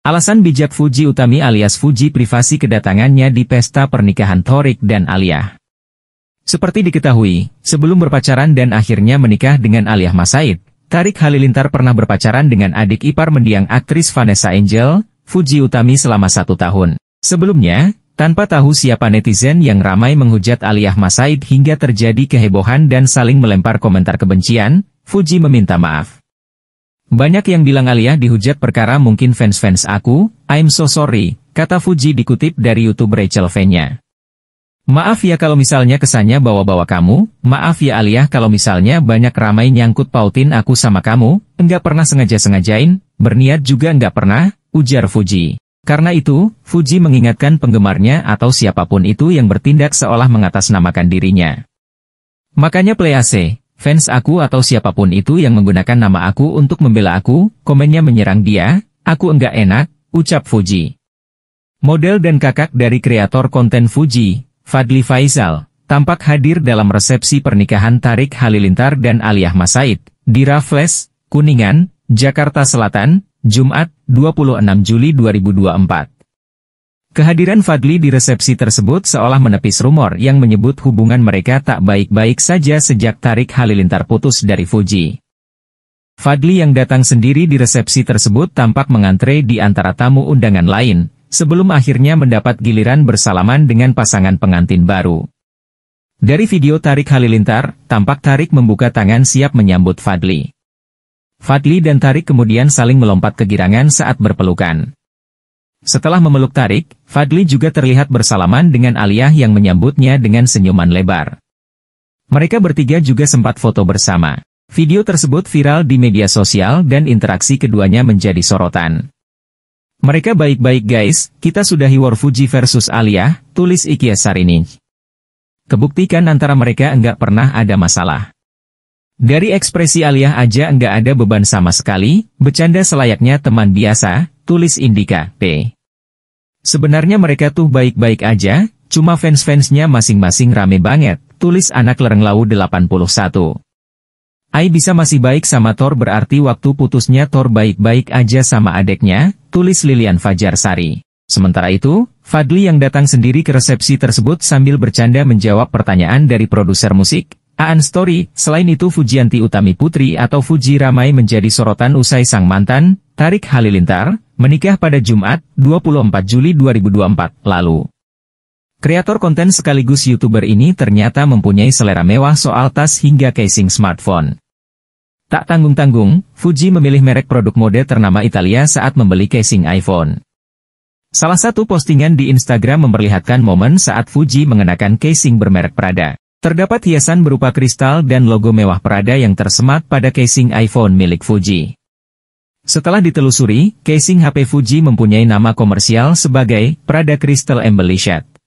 Alasan bijak Fuji Utami alias Fuji privasi kedatangannya di pesta pernikahan Torik dan Alia. Seperti diketahui, sebelum berpacaran dan akhirnya menikah dengan Alia Masaid, Tarik Halilintar pernah berpacaran dengan adik ipar mendiang aktris Vanessa Angel, Fuji Utami selama satu tahun. Sebelumnya, tanpa tahu siapa netizen yang ramai menghujat Aliyah Masaid hingga terjadi kehebohan dan saling melempar komentar kebencian, Fuji meminta maaf. Banyak yang bilang Alia dihujat perkara mungkin fans-fans aku, I'm so sorry, kata Fuji dikutip dari YouTube Rachel V-nya. Maaf ya kalau misalnya kesannya bawa-bawa kamu, maaf ya Alia kalau misalnya banyak ramai nyangkut pautin aku sama kamu, enggak pernah sengaja-sengajain, berniat juga enggak pernah, ujar Fuji. Karena itu, Fuji mengingatkan penggemarnya atau siapa pun itu yang bertindak seolah mengatasnamakan dirinya. Makanya Play AC, Fans aku atau siapa pun itu yang menggunakan nama aku untuk membela aku, komennya menyerang dia, aku enggak enak, ucap Fuji. Model dan kakak dari kreator konten Fuji, Fadli Faisal, tampak hadir dalam resepsi pernikahan Tarik Halilintar dan Aliyah Masaid, di Raffles, Kuningan, Jakarta Selatan, Jumat, 26 Juli 2024. Kehadiran Fadli di resepsi tersebut seolah menepis rumor yang menyebut hubungan mereka tak baik-baik saja sejak Tarik Halilintar putus dari Fuji. Fadli yang datang sendiri di resepsi tersebut tampak mengantre di antara tamu undangan lain, sebelum akhirnya mendapat giliran bersalaman dengan pasangan pengantin baru. Dari video Tarik Halilintar, tampak Tarik membuka tangan siap menyambut Fadli. Fadli dan Tarik kemudian saling melompat kegirangan saat berpelukan. Setelah memeluk Tarik, Fadli juga terlihat bersalaman dengan Aliyah yang menyambutnya dengan senyuman lebar. Mereka bertiga juga sempat foto bersama. Video tersebut viral di media sosial dan interaksi keduanya menjadi sorotan. Mereka baik-baik guys, kita sudahi War Fuji versus Aliyah, tulis Ikia Sarini. Kebuktikan antara mereka enggak pernah ada masalah. Dari ekspresi Aliyah aja enggak ada beban sama sekali, bercanda selayaknya teman biasa, tulis Indika, P. Sebenarnya mereka tuh baik-baik aja, cuma fans-fansnya masing-masing rame banget, tulis anak lereng lau 81. Ai bisa masih baik sama Thor berarti waktu putusnya Thor baik-baik aja sama adeknya, tulis Lilian Fajar Sari. Sementara itu, Fadli yang datang sendiri ke resepsi tersebut sambil bercanda menjawab pertanyaan dari produser musik, Aan Story, selain itu Fujianti Utami Putri atau Fuji ramai menjadi sorotan usai sang mantan, Tarik Halilintar, menikah pada Jumat, 24 Juli 2024, lalu. Kreator konten sekaligus YouTuber ini ternyata mempunyai selera mewah soal tas hingga casing smartphone. Tak tanggung-tanggung, Fuji memilih merek produk mode ternama Italia saat membeli casing iPhone. Salah satu postingan di Instagram memperlihatkan momen saat Fuji mengenakan casing bermerek Prada. Terdapat hiasan berupa kristal dan logo mewah Prada yang tersemat pada casing iPhone milik Fuji. Setelah ditelusuri, casing HP Fuji mempunyai nama komersial sebagai Prada Crystal Embellished.